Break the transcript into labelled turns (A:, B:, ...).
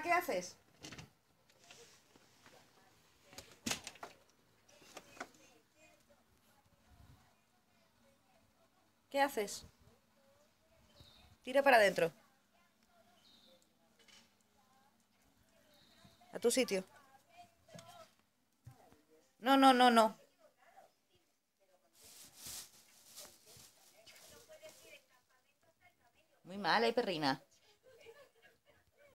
A: ¿qué haces? ¿Qué haces? Tira para adentro. A tu sitio. No, no, no, no. Muy mal, ¿eh, perrina?